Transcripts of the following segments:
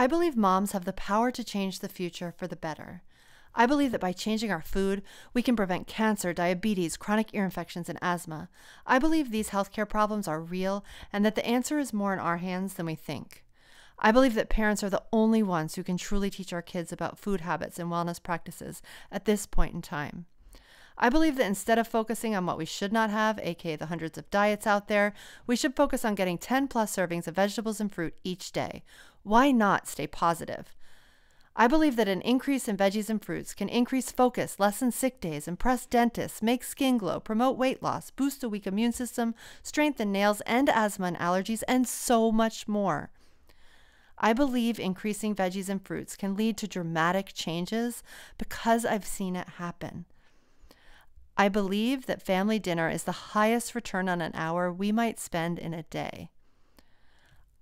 I believe moms have the power to change the future for the better. I believe that by changing our food, we can prevent cancer, diabetes, chronic ear infections, and asthma. I believe these healthcare problems are real and that the answer is more in our hands than we think. I believe that parents are the only ones who can truly teach our kids about food habits and wellness practices at this point in time. I believe that instead of focusing on what we should not have, aka the hundreds of diets out there, we should focus on getting 10 plus servings of vegetables and fruit each day. Why not stay positive? I believe that an increase in veggies and fruits can increase focus, lessen sick days, impress dentists, make skin glow, promote weight loss, boost a weak immune system, strengthen nails and asthma and allergies, and so much more. I believe increasing veggies and fruits can lead to dramatic changes because I've seen it happen. I believe that family dinner is the highest return on an hour we might spend in a day.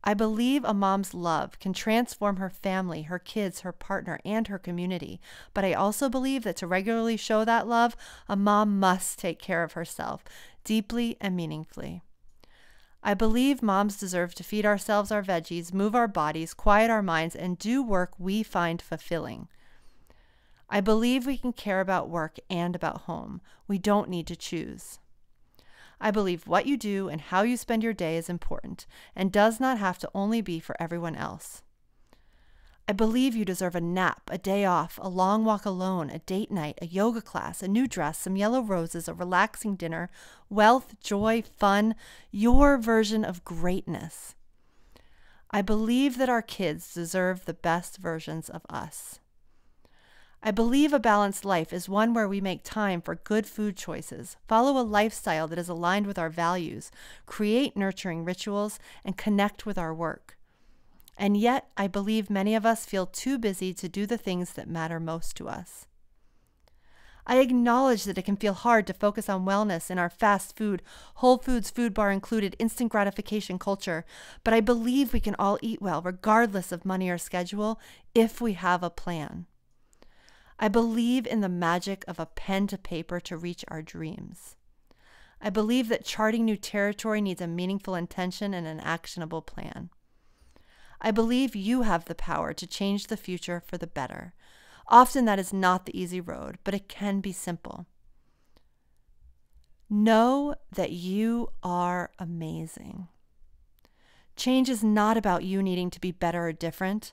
I believe a mom's love can transform her family, her kids, her partner, and her community. But I also believe that to regularly show that love, a mom must take care of herself deeply and meaningfully. I believe moms deserve to feed ourselves our veggies, move our bodies, quiet our minds, and do work we find fulfilling. I believe we can care about work and about home. We don't need to choose. I believe what you do and how you spend your day is important and does not have to only be for everyone else. I believe you deserve a nap, a day off, a long walk alone, a date night, a yoga class, a new dress, some yellow roses, a relaxing dinner, wealth, joy, fun, your version of greatness. I believe that our kids deserve the best versions of us. I believe a balanced life is one where we make time for good food choices, follow a lifestyle that is aligned with our values, create nurturing rituals, and connect with our work. And yet, I believe many of us feel too busy to do the things that matter most to us. I acknowledge that it can feel hard to focus on wellness in our fast food, Whole Foods food bar included instant gratification culture, but I believe we can all eat well regardless of money or schedule if we have a plan. I believe in the magic of a pen to paper to reach our dreams. I believe that charting new territory needs a meaningful intention and an actionable plan. I believe you have the power to change the future for the better. Often that is not the easy road, but it can be simple. Know that you are amazing. Change is not about you needing to be better or different.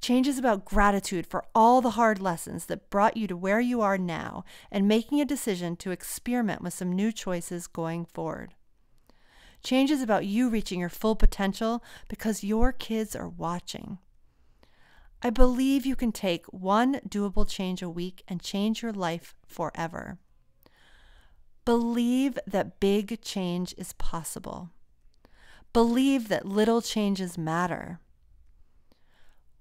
Change is about gratitude for all the hard lessons that brought you to where you are now and making a decision to experiment with some new choices going forward. Change is about you reaching your full potential because your kids are watching. I believe you can take one doable change a week and change your life forever. Believe that big change is possible. Believe that little changes matter.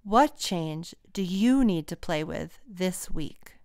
What change do you need to play with this week?